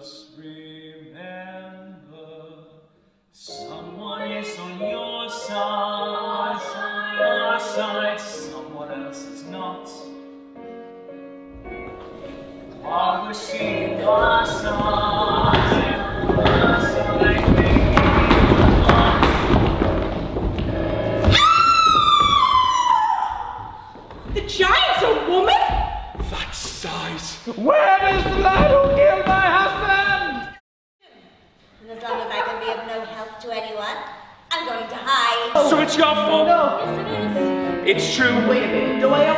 Just remember, someone is on your side, your side, someone else is not. While we're seeing our side, side. The giant's a woman? That size. Where is the lad And as long as I can be of no help to anyone, I'm going to hide. So it's your fault. Yes, it is. It's true. Wait a minute, do I understand?